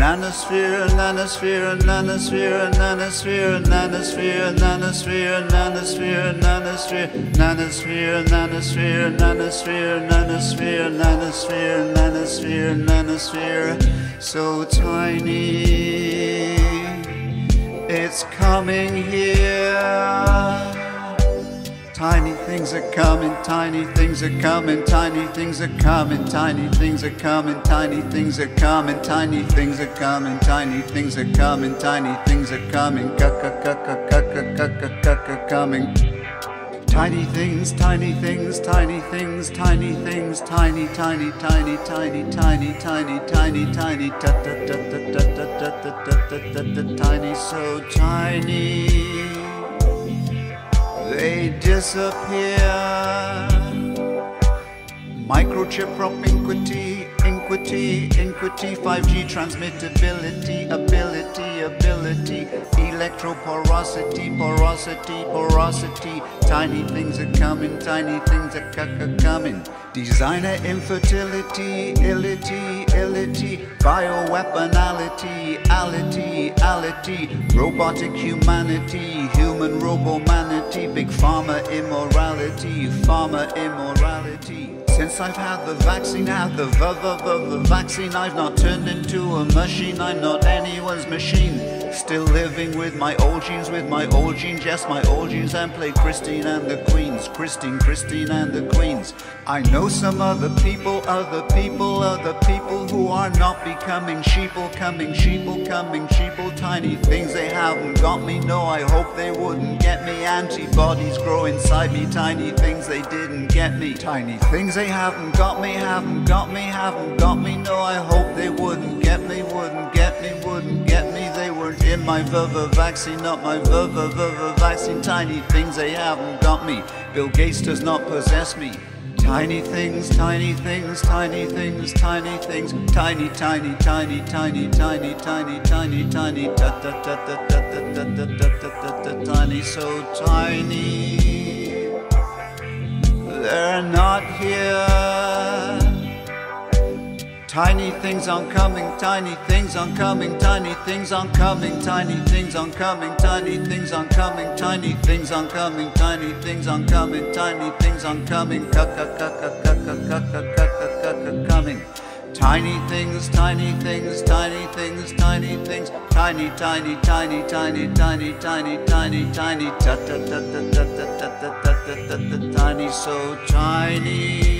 Nanosphere, nanosphere, nanosphere, nanosphere, nanosphere, nanosphere, nanosphere, nanosphere, nanosphere, nanosphere, nanosphere, nanosphere, nanosphere, nanosphere, nanosphere, so tiny, it's coming here. Tiny things are coming, tiny things are coming, tiny things are coming, tiny things are coming, tiny things are coming, tiny things are coming, tiny things are coming, tiny things are coming, coming. Tiny things, tiny things, tiny things, tiny things, tiny, tiny, tiny, tiny, tiny, tiny, tiny, tiny, tiny, so tiny they disappear. Microchip propinquity, inquity, inquity, 5G transmittability, ability, ability, electroporosity, porosity, porosity. Tiny things are coming, tiny things are coming. Designer infertility, illity, illity, bioweaponality, ality, ality, robotic humanity, human robomanity, big pharma immorality, pharma immorality. Since I've had the vaccine, had the v v v vaccine, I've not turned into a machine. I'm not anyone's machine. Still living with my old jeans, with my old jeans, yes, my old jeans, and play Christine and the Queens, Christine, Christine and the Queens. I know some other people, other people, other people who are not becoming sheeple, coming sheeple, coming sheeple, tiny things they haven't got me. No, I hope they wouldn't get me. Antibodies grow inside me, tiny things they didn't get me, tiny things they haven't got me, haven't got me, haven't got me. No, I hope they wouldn't get me, wouldn't get me, wouldn't get me. My VV vaccine, not my VV VV vaccine. Tiny things they haven't got me. Bill Gates does not possess me. Tiny things, tiny things, tiny things, tiny things, tiny, tiny, tiny, tiny, tiny, tiny, tiny, tiny, tiny, so tiny they're not Tiny things on coming, tiny things on coming, tiny things on coming, tiny things on coming, tiny things on coming, tiny things on coming, tiny things on coming, tiny things on coming, coming. Tiny things, tiny things, tiny things, tiny things, tiny, tiny, tiny, tiny, tiny, tiny, tiny, tiny, tiny, so tiny,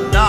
not